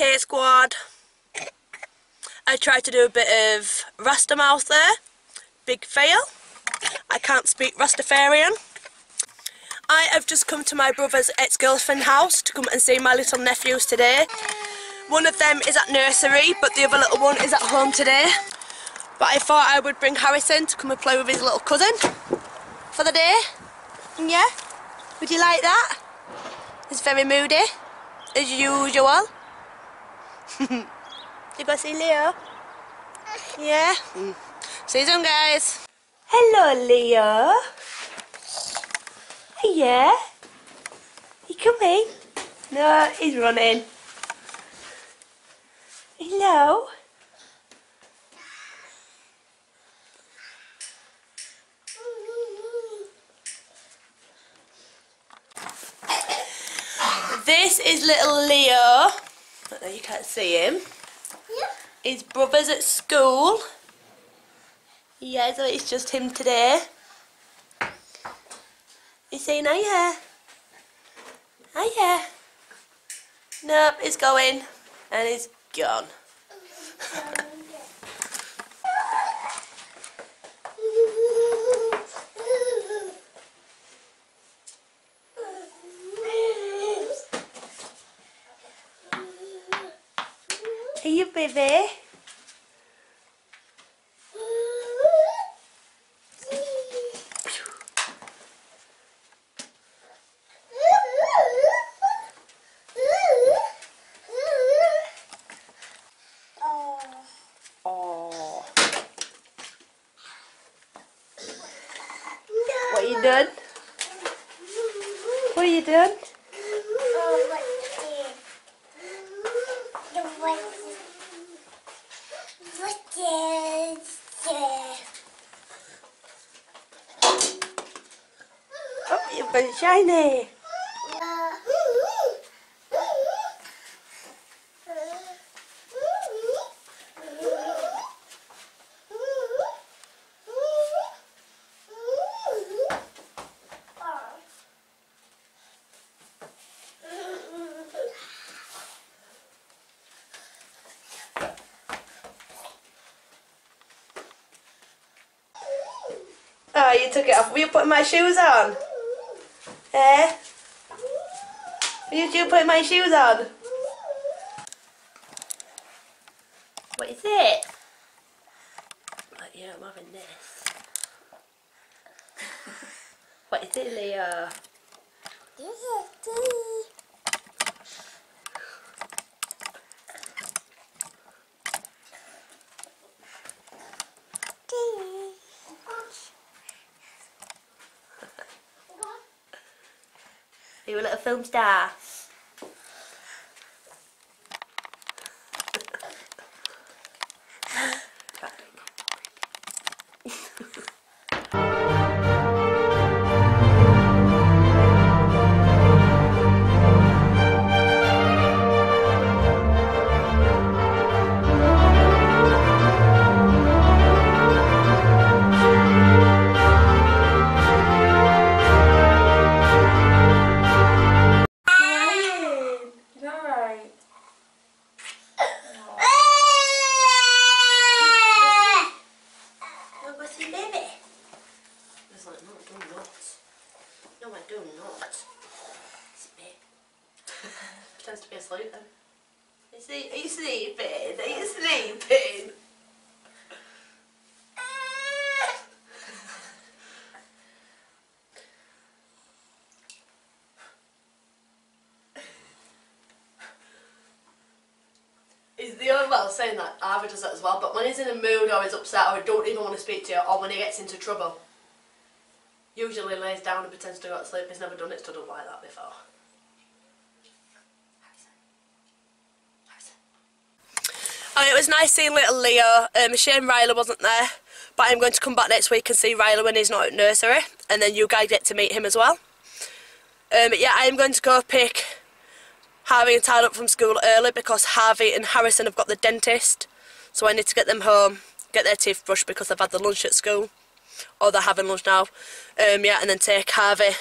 K squad. I tried to do a bit of Rasta mouth there. Big fail. I can't speak Rastafarian. I have just come to my brother's ex-girlfriend house to come and see my little nephews today. One of them is at nursery, but the other little one is at home today. But I thought I would bring Harrison to come and play with his little cousin for the day. Mm, yeah? Would you like that? He's very moody, as usual. You go see Leo? Yeah? Mm. See you soon, guys. Hello, Leo. Yeah? He coming? No, he's running. Hello? This is little Leo. But you can't see him. Yeah. His brother's at school. Yeah, so it's just him today. He's saying, hiya. Hiya. Nope, he's going. And he's gone. Oh, Are you baby? Oh. What are you doing? What are you doing? Got it shiny. Oh, you took it off. Were you putting my shoes on? Eh? Were you two putting my shoes on? What is it? Right, yeah, I'm having this. what is it, Leo? Are you a little film star? Then. Is he, are you sleeping? Are you sleeping? He's the only well saying that Ivor does that as well, but when he's in a mood or he's upset or he don't even want to speak to you or when he gets into trouble, usually lays down and pretends to go to sleep. He's never done it stood up like that before. Oh, it was nice seeing little Leo. Um, shame Ryla wasn't there, but I'm going to come back next week and see Ryla when he's not at nursery, and then you guys get to meet him as well. Um, yeah, I'm going to go pick Harvey and Tyler up from school early because Harvey and Harrison have got the dentist, so I need to get them home, get their teeth brushed because they've had the lunch at school, or they're having lunch now. Um, yeah, and then take Harvey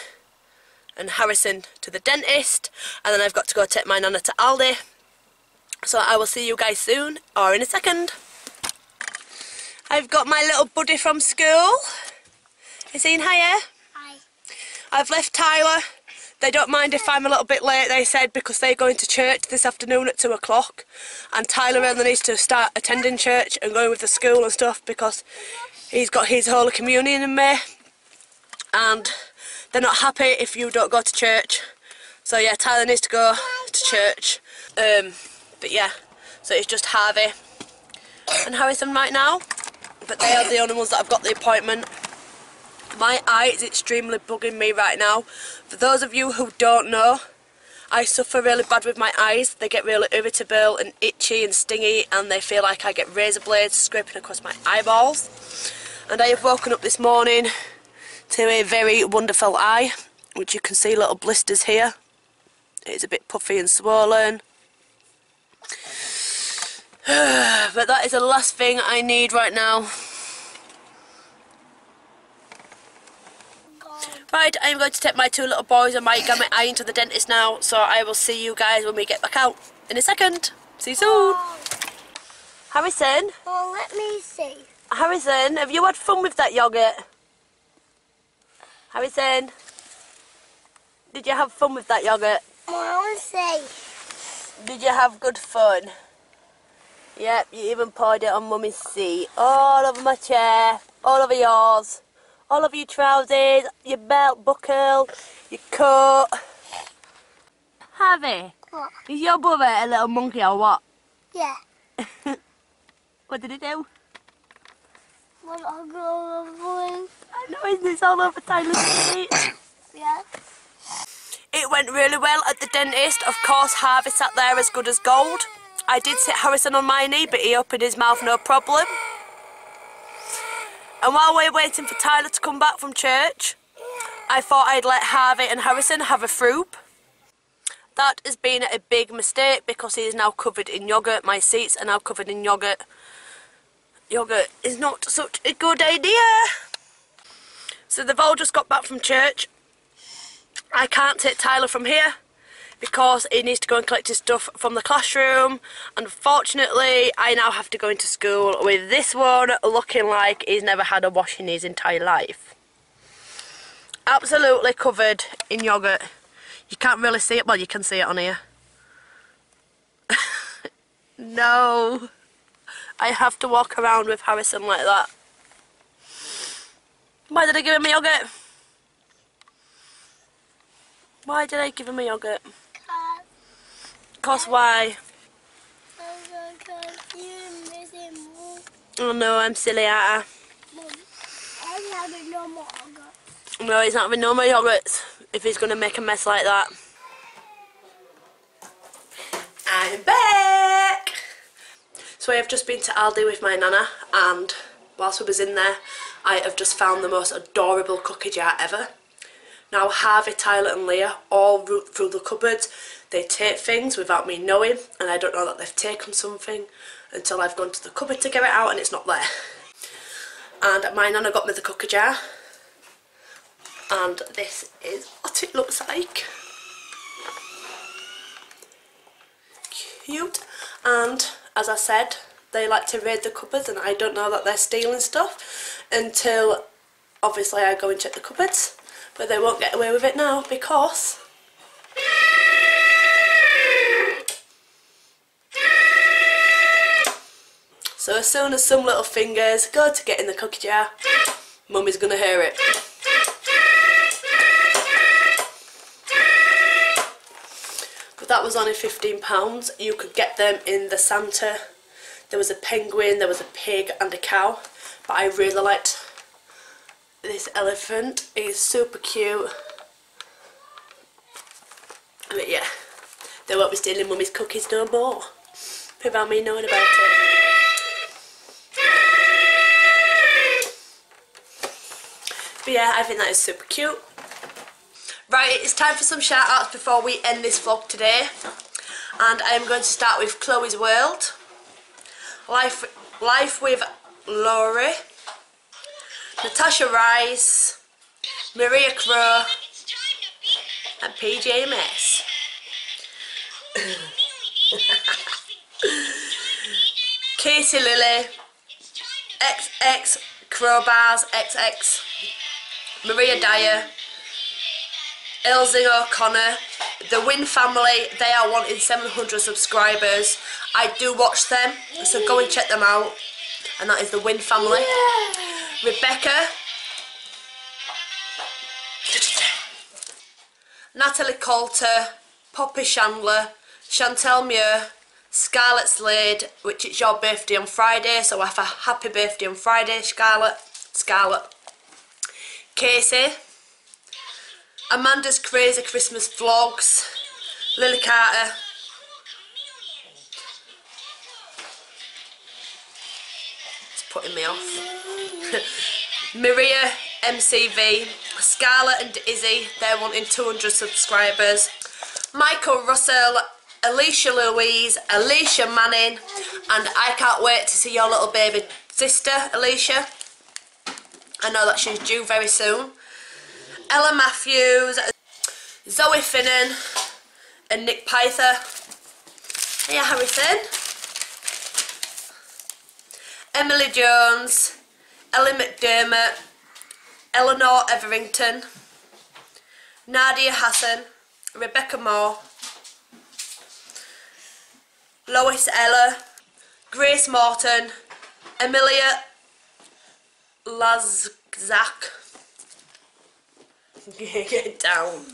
and Harrison to the dentist, and then I've got to go take my nana to Aldi, So I will see you guys soon or in a second. I've got my little buddy from school. Is he in here? Hi. I've left Tyler. They don't mind if I'm a little bit late, they said, because they're going to church this afternoon at 2 o'clock. And Tyler really needs to start attending church and going with the school and stuff because he's got his Holy Communion in May. And they're not happy if you don't go to church. So yeah, Tyler needs to go to church. Um, but yeah, so it's just Harvey and Harrison right now. But they are the only ones that have got the appointment. My eye is extremely bugging me right now. For those of you who don't know, I suffer really bad with my eyes. They get really irritable and itchy and stingy and they feel like I get razor blades scraping across my eyeballs. And I have woken up this morning to a very wonderful eye, which you can see little blisters here. It's a bit puffy and swollen. but that is the last thing I need right now. Right, I'm going to take my two little boys and my get my eye into the dentist now, so I will see you guys when we get back out in a second. See you soon. Oh, Harrison, Oh, let me see. Harrison, have you had fun with that yogurt? Harrison, did you have fun with that yogurt? I want to see. Did you have good fun? Yep, you even poured it on Mummy's seat. All over my chair, all over yours, all over your trousers, your belt buckle, your coat. Harvey, What? is your brother a little monkey or what? Yeah. What did he do? Well, I'll go over I know, isn't this all over Tyler's seat? Yeah. It went really well at the dentist. Of course, Harvey sat there as good as gold. I did sit Harrison on my knee, but he opened his mouth no problem. And while we're waiting for Tyler to come back from church, I thought I'd let Harvey and Harrison have a froop. That has been a big mistake because he is now covered in yoghurt. My seats are now covered in yoghurt. Yoghurt is not such a good idea. So they've all just got back from church. I can't take Tyler from here because he needs to go and collect his stuff from the classroom. Unfortunately, I now have to go into school with this one looking like he's never had a wash in his entire life. Absolutely covered in yoghurt. You can't really see it, well you can see it on here. no. I have to walk around with Harrison like that. Why did I give him a yogurt? Why did I give him a yogurt? Cause, Cause why? cause you're missing more. Oh no, I'm silly at Mom, I have no more. No, he's not having no more yogurts if he's going to make a mess like that. I'm back! So I have just been to Aldi with my nana and whilst we was in there I have just found the most adorable cookie jar ever. Now Harvey, Tyler and Leah all root through the cupboards. They take things without me knowing and I don't know that they've taken something until I've gone to the cupboard to get it out and it's not there. And my nana got me the cookie jar and this is what it looks like. Cute and as I said they like to raid the cupboards and I don't know that they're stealing stuff until obviously I go and check the cupboards but they won't get away with it now because so as soon as some little fingers go to get in the cookie jar mummy's gonna hear it. But that was only £15 you could get them in the Santa. There was a penguin there was a pig and a cow. But I really liked this elephant. It's super cute. But yeah they won't be stealing mummy's cookies no more. Without me knowing about it but yeah I think that is super cute Right, it's time for some shout outs before we end this vlog today. And I'm going to start with Chloe's World. Life, Life with Laurie. Natasha Rice. Maria Crow. And PJMS. Katie Lily, XX Crowbars, XX, Maria Dyer, Ilse O'Connor, the Win family, they are wanting 700 subscribers. I do watch them, so go and check them out. And that is the Win family. Rebecca, Natalie Coulter, Poppy Chandler, Chantel Muir, Scarlett Slade, which it's your birthday on Friday, so have a happy birthday on Friday, Scarlett. Scarlett. Casey. Amanda's Crazy Christmas Vlogs. Lily Carter. It's putting me off. Maria MCV. Scarlett and Izzy, they're wanting 200 subscribers. Michael Russell, Alicia Louise, Alicia Manning, and I can't wait to see your little baby sister, Alicia. I know that she's due very soon. Ella Matthews, Zoe Finnan, and Nick Pyther. Hey, Harrison. Emily Jones, Ellie McDermott, Eleanor Everington, Nadia Hassan, Rebecca Moore, Lois Ella, Grace Morton, Amelia Lazak. Get down.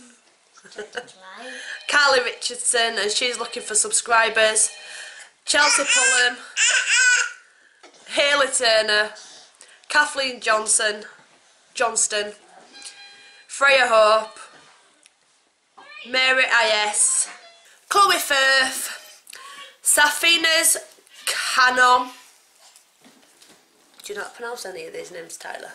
Carly Richardson, and she's looking for subscribers. Chelsea Pullum, Haley Turner, Kathleen Johnson, Johnston, Freya Hope, Mary IS, Chloe Firth, Safina's Canon. Do you not pronounce any of these names, Tyler?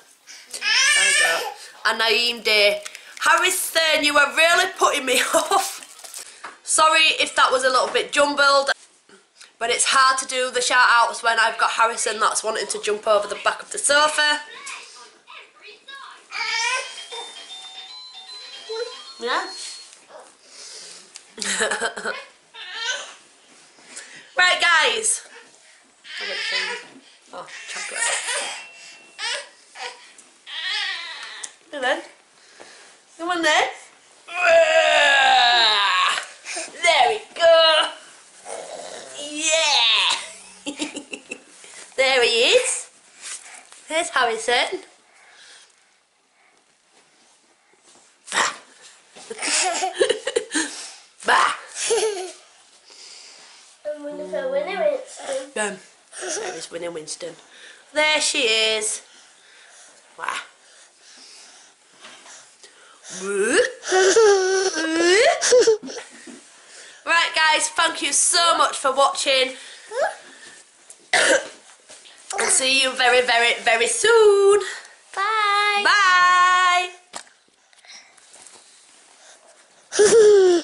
I don't. And Naeem Day. Harrison, you are really putting me off. Sorry if that was a little bit jumbled, but it's hard to do the shout outs when I've got Harrison that's wanting to jump over the back of the sofa. Yeah. right, guys. Oh, chocolate. Come on. Come on then. There we go. Yeah. there he is. There's Harrison. bah. I'm winning for winning Winston. There is Winnie Winston. There she is. Wow. right guys, thank you so much for watching. and see you very, very, very soon. Bye. Bye.